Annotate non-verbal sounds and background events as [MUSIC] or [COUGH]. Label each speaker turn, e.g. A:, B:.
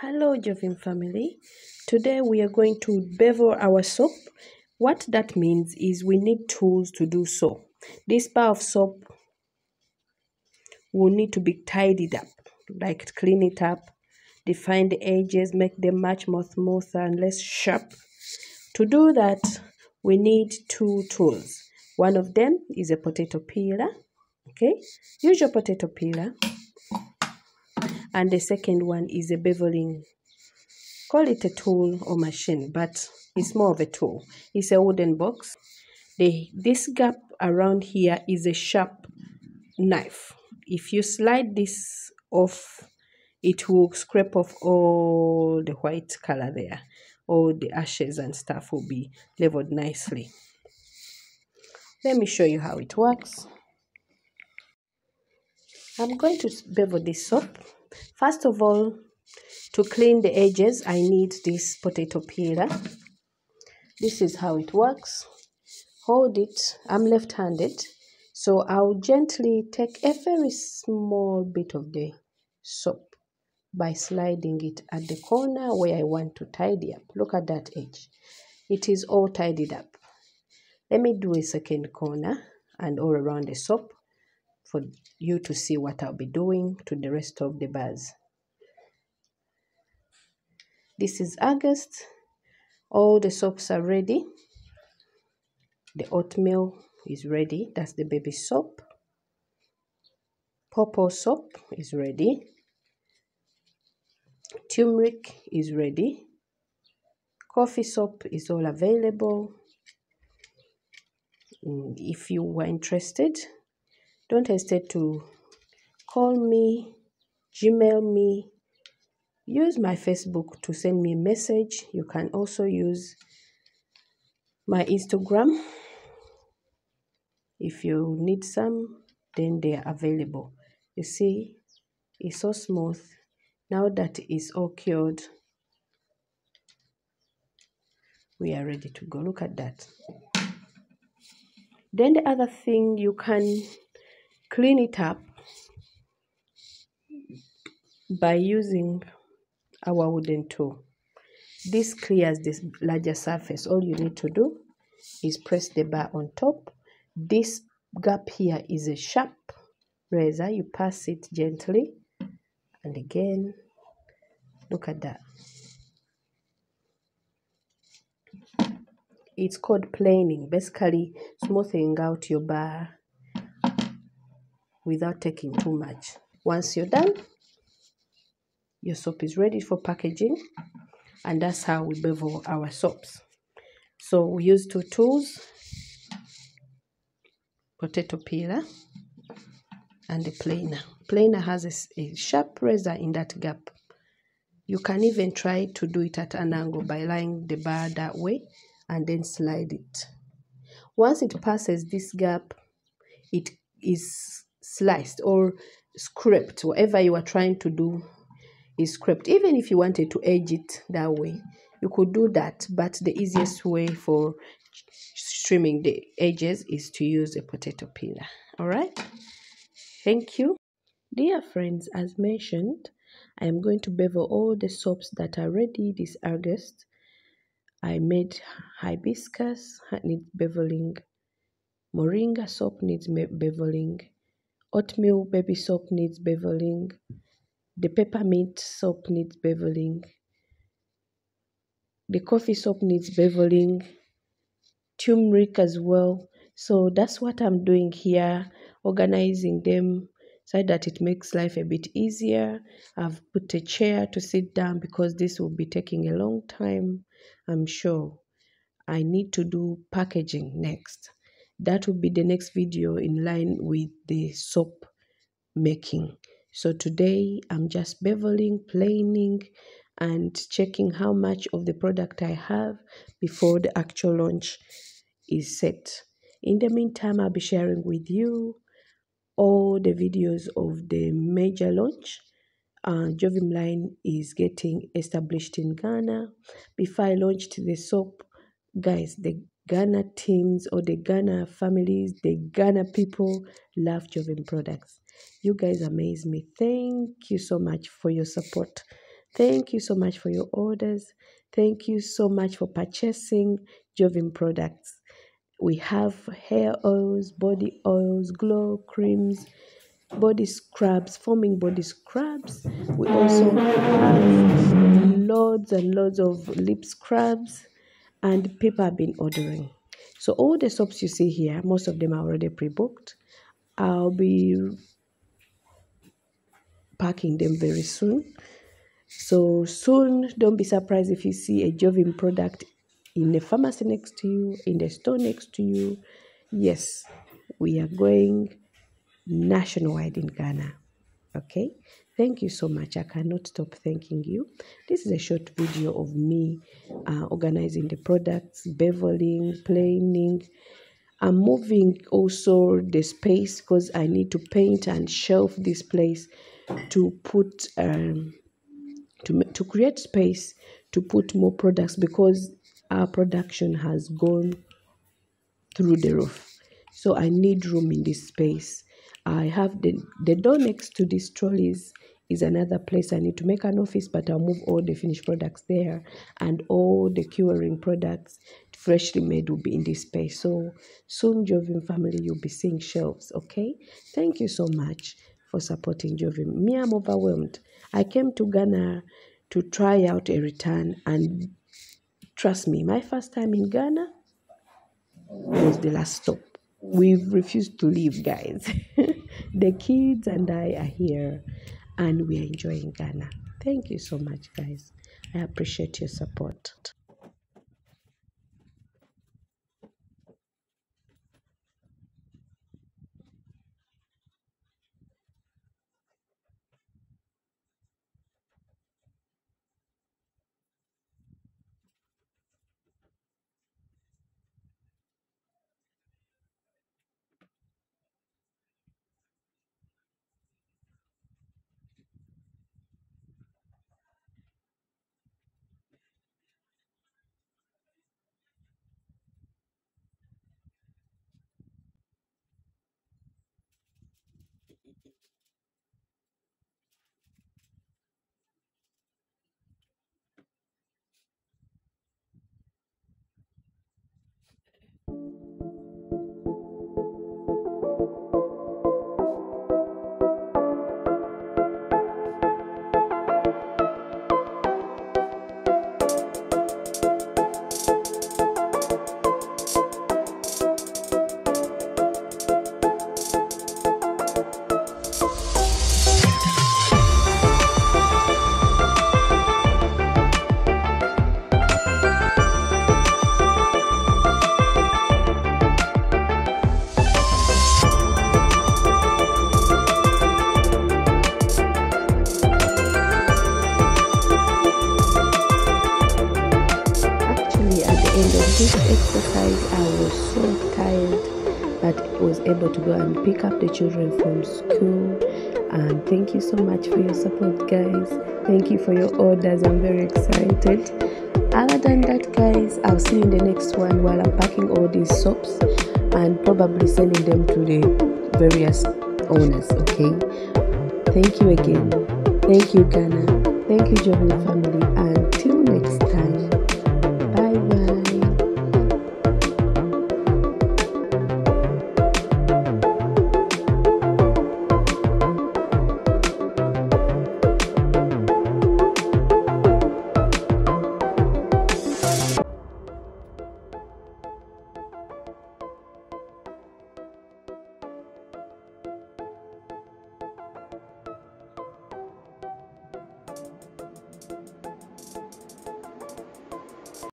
A: Hello Jovim family. Today we are going to bevel our soap. What that means is we need tools to do so. This bar of soap will need to be tidied up, like clean it up, define the edges, make them much more smoother and less sharp. To do that, we need two tools. One of them is a potato peeler. Okay, use your potato peeler and the second one is a beveling. Call it a tool or machine but it's more of a tool. It's a wooden box. The this gap around here is a sharp knife. If you slide this off it will scrape off all the white color there. All the ashes and stuff will be leveled nicely. Let me show you how it works. I'm going to bevel this soap First of all, to clean the edges, I need this potato peeler. This is how it works. Hold it. I'm left-handed. So I'll gently take a very small bit of the soap by sliding it at the corner where I want to tidy up. Look at that edge. It is all tidied up. Let me do a second corner and all around the soap for you to see what I'll be doing to the rest of the bars. This is August. All the soaps are ready. The oatmeal is ready. That's the baby soap. Purple soap is ready. Turmeric is ready. Coffee soap is all available. Mm, if you were interested, don't hesitate to call me, Gmail me, use my Facebook to send me a message. You can also use my Instagram. If you need some, then they are available. You see, it's so smooth. Now that it's all cured, we are ready to go. Look at that. Then the other thing you can clean it up by using our wooden tool. This clears this larger surface. All you need to do is press the bar on top. This gap here is a sharp razor. You pass it gently and again, look at that. It's called planing, basically smoothing out your bar without taking too much. Once you're done, your soap is ready for packaging and that's how we bevel our soaps. So we use two tools, potato peeler and the planer. Planer has a, a sharp razor in that gap. You can even try to do it at an angle by lying the bar that way and then slide it. Once it passes this gap, it is sliced or scraped, whatever you are trying to do is scraped. Even if you wanted to edge it that way, you could do that. But the easiest way for trimming the edges is to use a potato peeler. All right. Thank you. Dear friends, as mentioned, I am going to bevel all the soaps that are ready this August. I made hibiscus, needs beveling. Moringa soap needs beveling. Oatmeal baby soap needs beveling. The peppermint soap needs beveling. The coffee soap needs beveling. Turmeric as well. So that's what I'm doing here, organizing them so that it makes life a bit easier. I've put a chair to sit down because this will be taking a long time, I'm sure. I need to do packaging next that will be the next video in line with the soap making. So today i'm just beveling planing and checking how much of the product i have before the actual launch is set. In the meantime i'll be sharing with you all the videos of the major launch. Uh, Jovim line is getting established in Ghana. Before I launched the soap, guys, the Ghana teams or the Ghana families, the Ghana people love Jovim products. You guys amaze me. Thank you so much for your support. Thank you so much for your orders. Thank you so much for purchasing Jovim products. We have hair oils, body oils, glow creams, body scrubs, foaming body scrubs. We also have loads and loads of lip scrubs, and have been ordering. So all the soaps you see here, most of them are already pre-booked. I'll be packing them very soon. So soon, don't be surprised if you see a Jovim product in the pharmacy next to you, in the store next to you. Yes, we are going nationwide in Ghana. Okay, thank you so much. I cannot stop thanking you. This is a short video of me uh, organizing the products, beveling, planing. I'm moving also the space because I need to paint and shelf this place to put um, to to create space to put more products because our production has gone through the roof. So I need room in this space. I have the, the door next to these trolleys is another place I need to make an office, but I'll move all the finished products there and all the curing products freshly made will be in this space. So soon, Jovim family, you'll be seeing shelves, okay? Thank you so much for supporting Jovim. Me, I'm overwhelmed. I came to Ghana to try out a return and trust me, my first time in Ghana was the last stop. We've refused to leave, guys. [LAUGHS] the kids and I are here and we are enjoying Ghana. Thank you so much, guys. I appreciate your support. This exercise, I was so tired but I was able to go and pick up the children from school. And thank you so much for your support, guys. Thank you for your orders. I'm very excited. Other than that, guys, I'll see you in the next one while I'm packing all these soaps and probably sending them to the various owners. Okay. Thank you again. Thank you, Ghana. Thank you, Jovi family. Until next time. Bye bye.